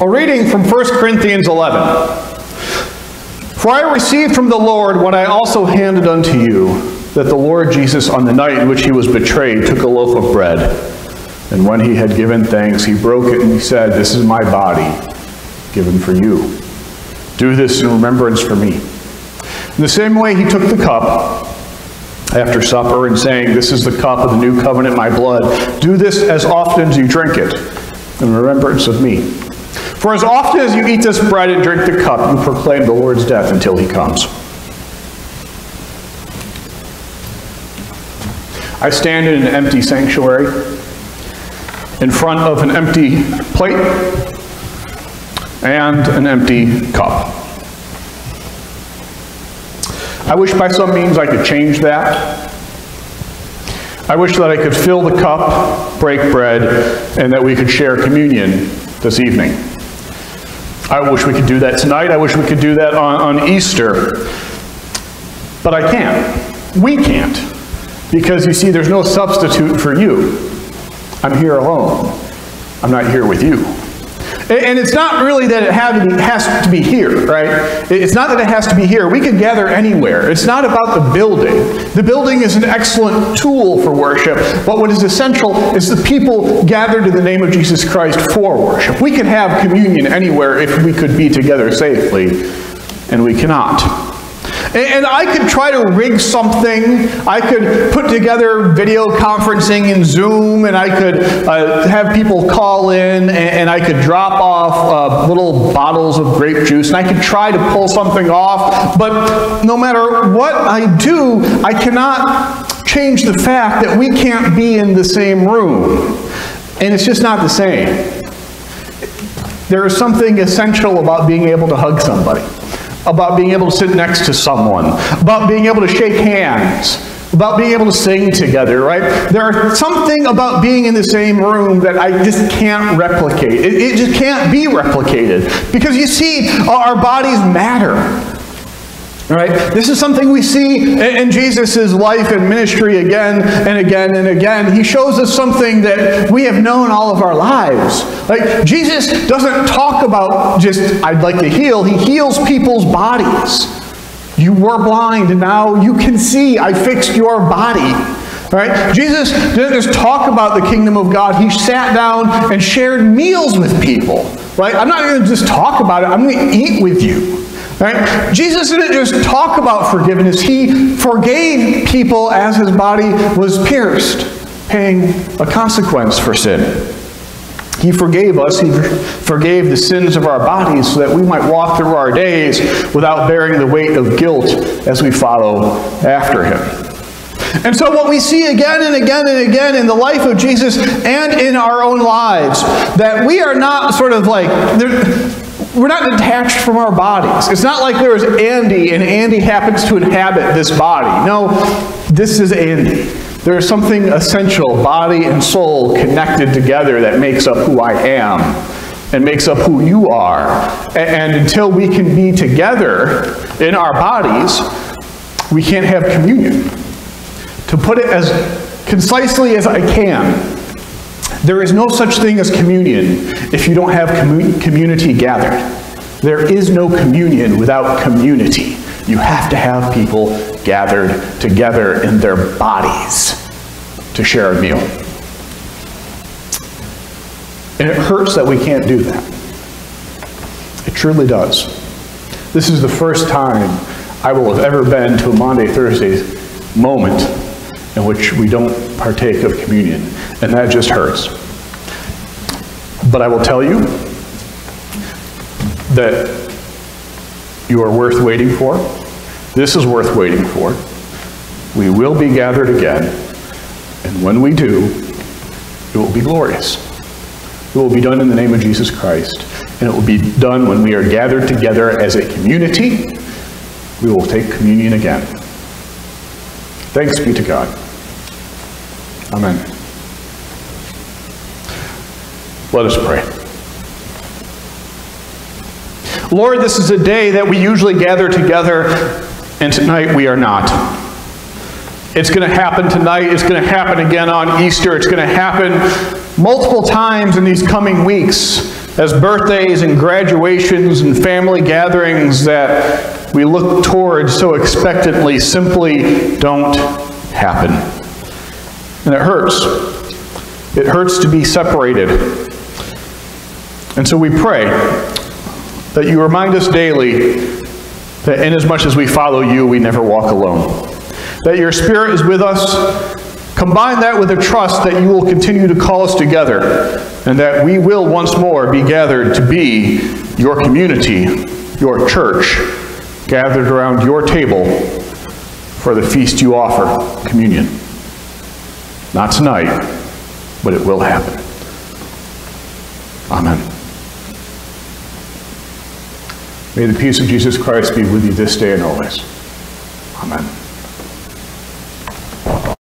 A reading from 1 Corinthians 11. For I received from the Lord what I also handed unto you, that the Lord Jesus, on the night in which he was betrayed, took a loaf of bread. And when he had given thanks, he broke it and he said, This is my body, given for you. Do this in remembrance for me. In the same way, he took the cup after supper and saying, This is the cup of the new covenant, my blood. Do this as often as you drink it in remembrance of me. For as often as you eat this bread and drink the cup, you proclaim the Lord's death until he comes. I stand in an empty sanctuary in front of an empty plate and an empty cup. I wish by some means I could change that. I wish that I could fill the cup, break bread, and that we could share communion this evening. I wish we could do that tonight. I wish we could do that on, on Easter. But I can't. We can't. Because you see, there's no substitute for you. I'm here alone. I'm not here with you. And it's not really that it has to be here, right? It's not that it has to be here. We can gather anywhere. It's not about the building. The building is an excellent tool for worship, but what is essential is the people gathered in the name of Jesus Christ for worship. We can have communion anywhere if we could be together safely, and we cannot. And I could try to rig something. I could put together video conferencing in Zoom, and I could uh, have people call in, and, and I could drop off uh, little bottles of grape juice, and I could try to pull something off. But no matter what I do, I cannot change the fact that we can't be in the same room. And it's just not the same. There is something essential about being able to hug somebody about being able to sit next to someone, about being able to shake hands, about being able to sing together, right? There's something about being in the same room that I just can't replicate. It, it just can't be replicated. Because you see, our bodies matter. Right? This is something we see in Jesus' life and ministry again and again and again. He shows us something that we have known all of our lives. Like, Jesus doesn't talk about just, I'd like to heal. He heals people's bodies. You were blind, and now you can see. I fixed your body. Right? Jesus didn't just talk about the kingdom of God. He sat down and shared meals with people. Right? I'm not going to just talk about it. I'm going to eat with you. Right? Jesus didn't just talk about forgiveness, he forgave people as his body was pierced, paying a consequence for sin. He forgave us. He forgave the sins of our bodies so that we might walk through our days without bearing the weight of guilt as we follow after him. And so, what we see again and again and again in the life of Jesus and in our own lives, that we are not sort of like, we're not detached from our bodies. It's not like there is Andy and Andy happens to inhabit this body. No, this is Andy. There is something essential, body and soul connected together that makes up who I am and makes up who you are. And until we can be together in our bodies, we can't have communion. To put it as concisely as I can, there is no such thing as communion if you don't have commu community gathered. There is no communion without community. You have to have people gathered together in their bodies to share a meal. And it hurts that we can't do that. It truly does. This is the first time I will have ever been to a Maundy Thursday moment in which we don't partake of communion. And that just hurts. But I will tell you that you are worth waiting for. This is worth waiting for. We will be gathered again. And when we do, it will be glorious. It will be done in the name of Jesus Christ. And it will be done when we are gathered together as a community. We will take communion again. Thanks be to God. Amen. Let us pray. Lord, this is a day that we usually gather together, and tonight we are not. It's going to happen tonight. It's going to happen again on Easter. It's going to happen multiple times in these coming weeks as birthdays and graduations and family gatherings that we look toward so expectantly simply don't happen. And it hurts. It hurts to be separated. And so we pray that you remind us daily that inasmuch as we follow you, we never walk alone. That your Spirit is with us. Combine that with a trust that you will continue to call us together and that we will once more be gathered to be your community, your church, gathered around your table for the feast you offer, communion. Not tonight, but it will happen. Amen. May the peace of Jesus Christ be with you this day and always. Amen.